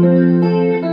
Música